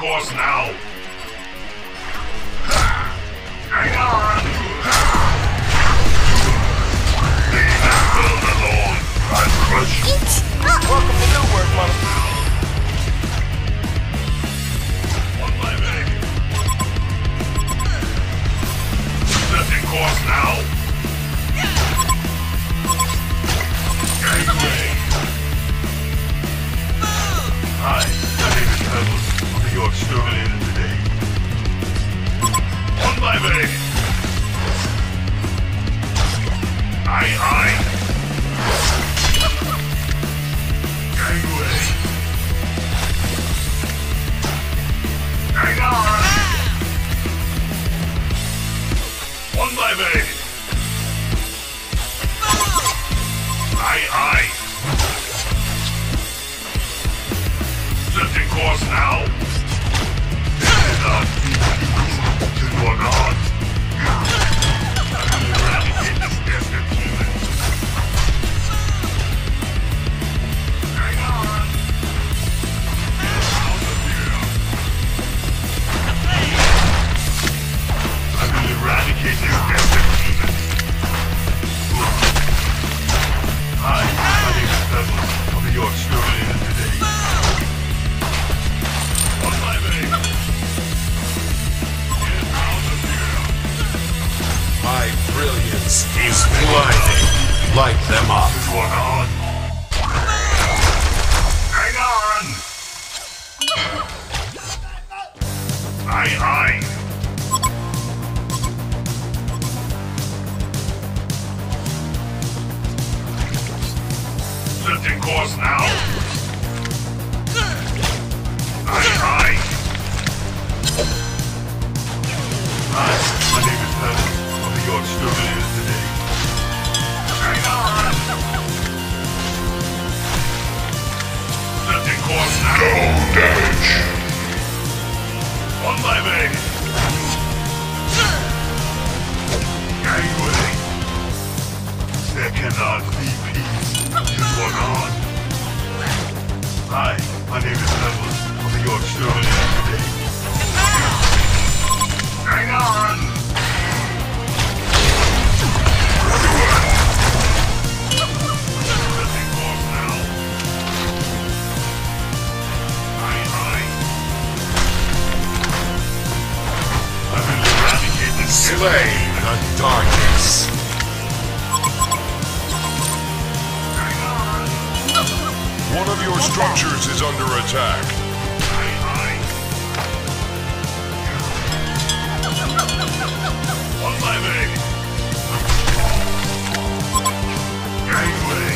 course now. Hang on. Leave that bird ah. alone. I'm crushed. Welcome to Newerth, motherfucker. On my way. Setting course now. Course now. Aye, aye. Hi, my name is Pebbles. I'll be your today. Hang on! Setting course now. No damage. On my way. Cannot be peace. Just one on. Hi, my name is. I'll be your exterminator today. Hang on! Setting course now. Aye, aye. I will eradicate this Slay the darkness. Structures is under attack. Aye, aye. On my way. Gangway.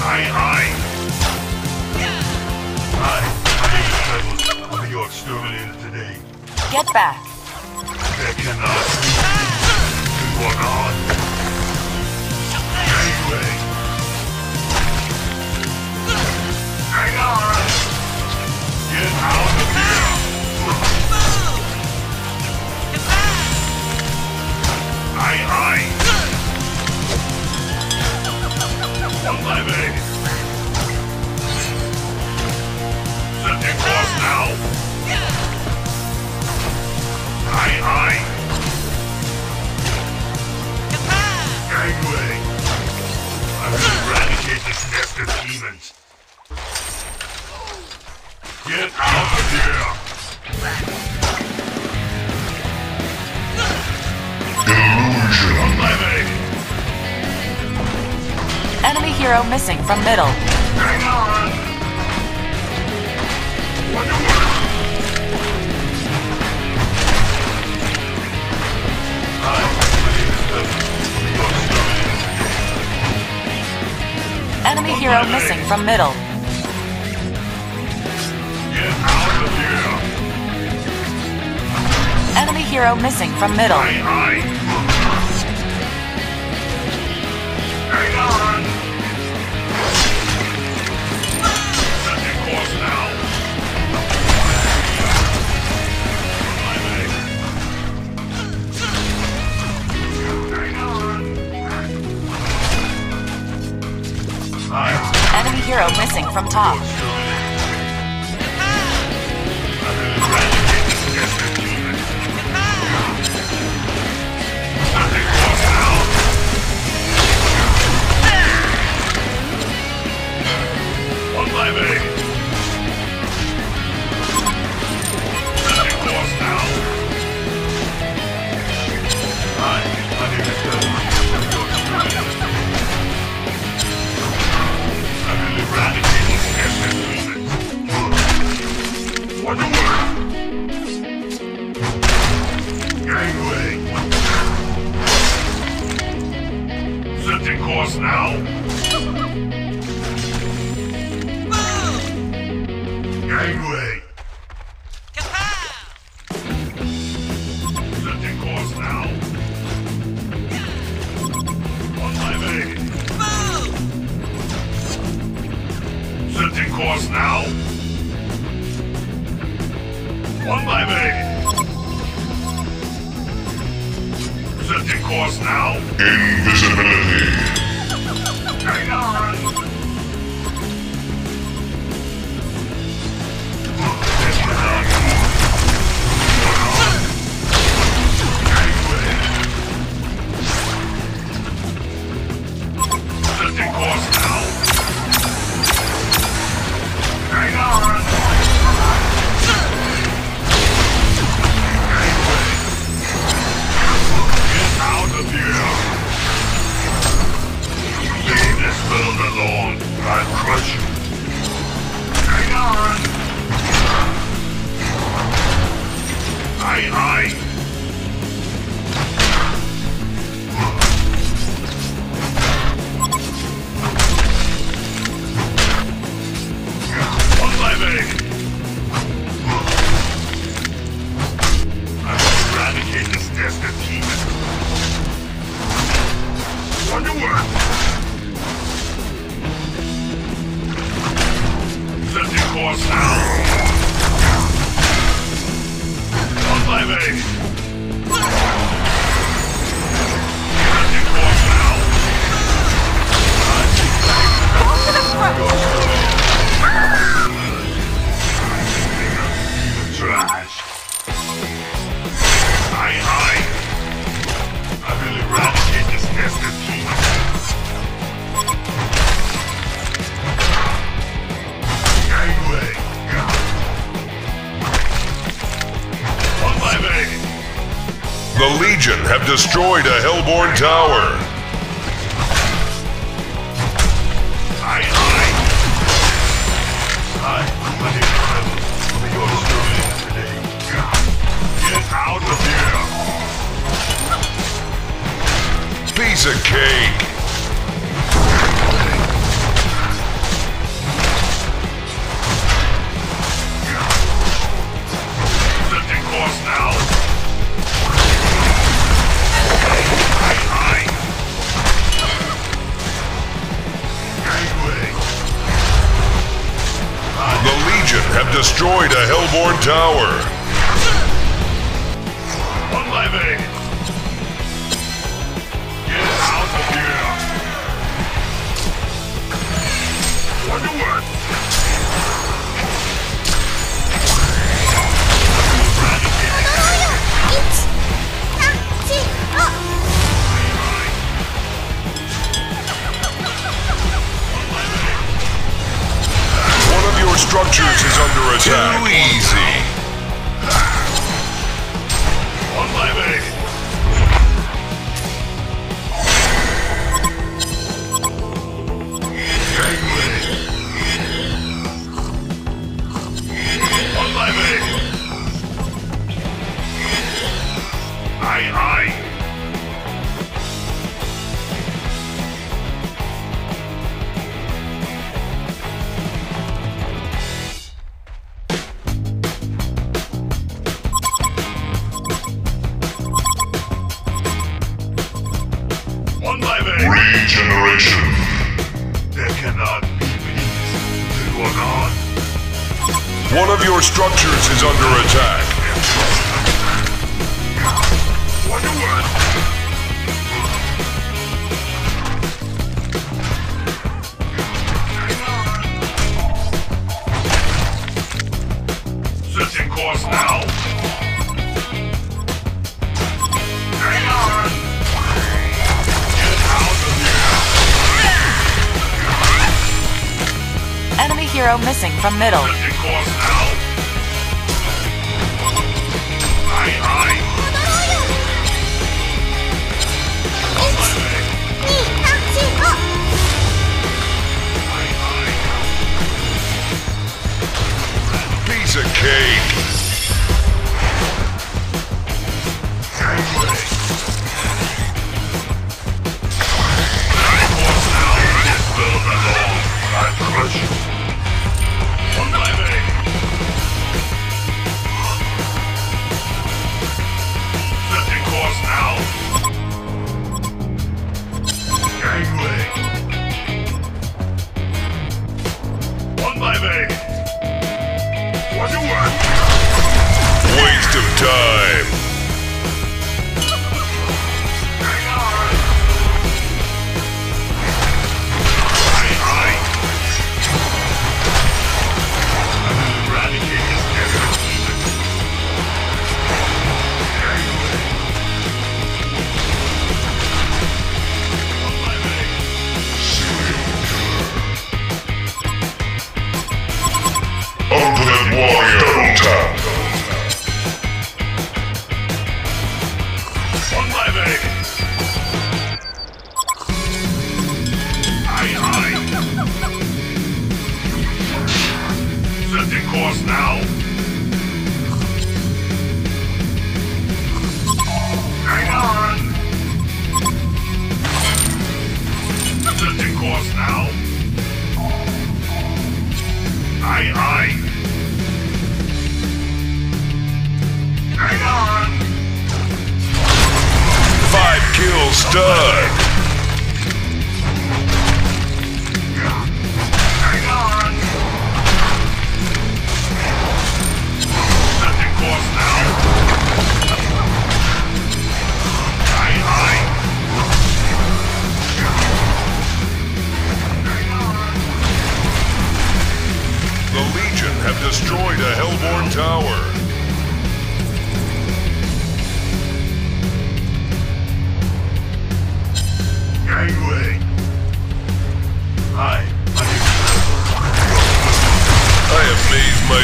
Aye, aye. Hi, my name is Douglas. I'll be your exterminator today. Get back. There cannot missing from middle. Hang on! Enemy hero missing from middle. Enemy hero missing from middle. From top. In The Legion have destroyed a Hellborn tower. I. Get out of here! Piece of cake! destroyed a Hellborn tower. attack. Too easy. One of your structures is under attack. One to one. missing from middle. Piece of cake. course now.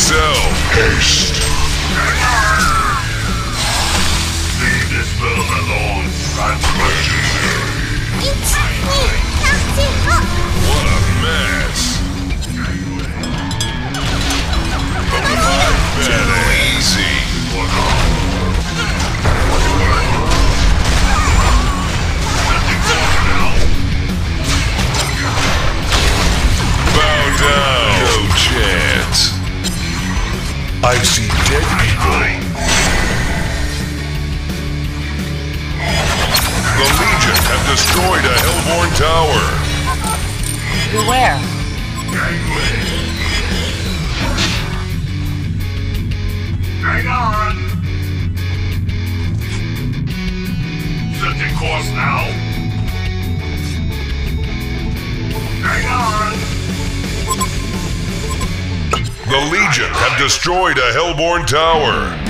myself. Haste. destroy the Hellborn Tower. Beware. Hang on. Setting course now. Hang on. The Legion have destroyed a Hellborn Tower.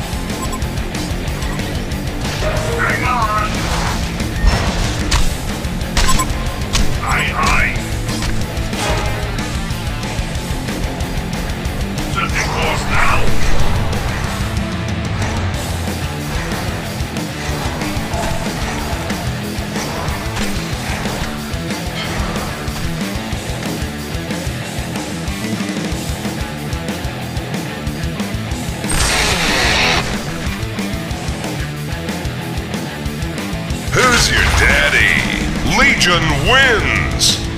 your daddy. Legion wins!